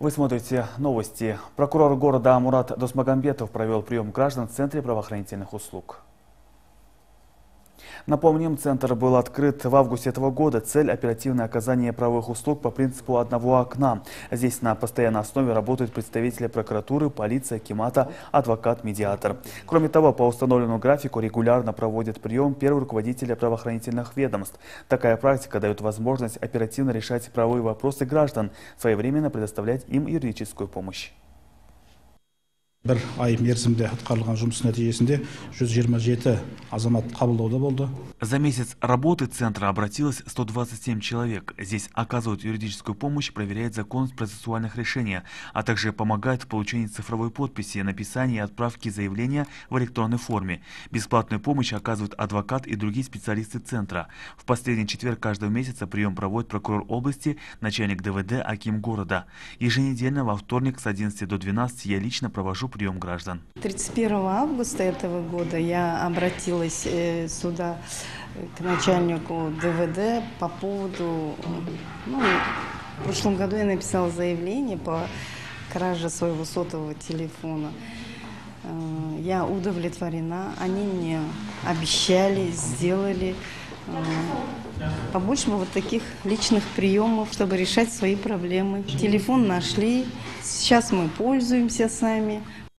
Вы смотрите новости. Прокурор города Мурат Досмагамбетов провел прием граждан в Центре правоохранительных услуг. Напомним, центр был открыт в августе этого года. Цель – оперативное оказание правовых услуг по принципу одного окна. Здесь на постоянной основе работают представители прокуратуры, полиция, Кемата, адвокат, медиатор. Кроме того, по установленному графику регулярно проводят прием первого руководителя правоохранительных ведомств. Такая практика дает возможность оперативно решать правовые вопросы граждан, своевременно предоставлять им юридическую помощь бір ай мерзімде атқарылған жұмыс нәтижесінде 127 азамат қабылдауда болды За месяц работы центра обратилось 127 человек. Здесь оказывают юридическую помощь, проверяют законность процессуальных решений, а также помогают в получении цифровой подписи, написании и отправке заявления в электронной форме. Бесплатную помощь оказывают адвокат и другие специалисты центра. В последний четверг каждого месяца прием проводит прокурор области, начальник ДВД Аким города. Еженедельно во вторник с 11 до 12 я лично провожу прием граждан. 31 августа этого года я обратилась э, сюда э, к начальнику ДВД по поводу, ну, в прошлом году я написала заявление по краже своего сотового телефона. Э, Я удовлетворена, они мне обещали, сделали побольше вот таких личных приемов, чтобы решать свои проблемы. Телефон нашли, сейчас мы пользуемся сами.